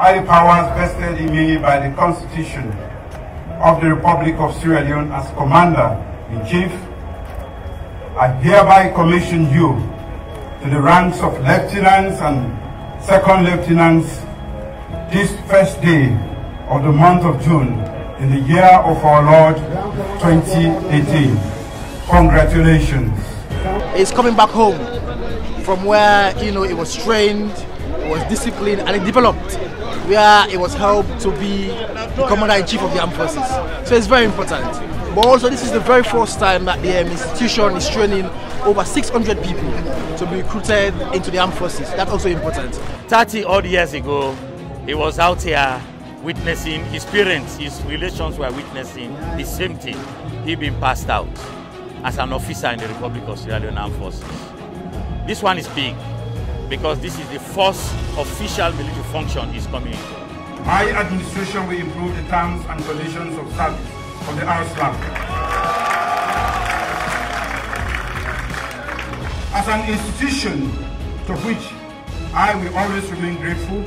I, the powers vested in me by the Constitution of the Republic of Sierra Leone as Commander-in-Chief, I hereby commission you to the ranks of lieutenants and second lieutenants this first day of the month of June in the year of our Lord 2018. Congratulations. He's coming back home from where you know it was trained, was disciplined, and it developed where it was helped to be the commander in chief of the armed forces. So it's very important. But also, this is the very first time that the um, institution is training over 600 people to be recruited into the armed forces. That's also important. 30 odd years ago, he was out here witnessing his parents, his relations were witnessing the same thing. He being passed out as an officer in the Republic of Sierra Leone Armed Forces. This one is big because this is the first official military function he's coming into. My administration will improve the terms and conditions of service for the RSLAF. As an institution to which I will always remain grateful,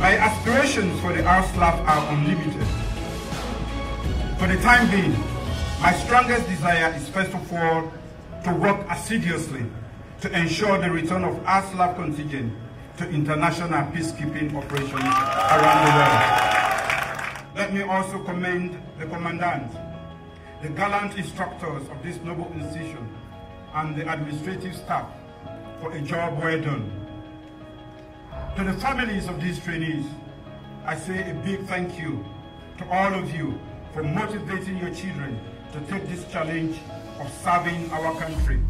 my aspirations for the RSLAF are unlimited. For the time being, my strongest desire is first of all to work assiduously to ensure the return of RSLAF contingent to international peacekeeping operations around the world. Let me also commend the commandant, the gallant instructors of this noble institution, and the administrative staff for a job well done. To the families of these trainees, I say a big thank you to all of you for motivating your children to take this challenge of serving our country.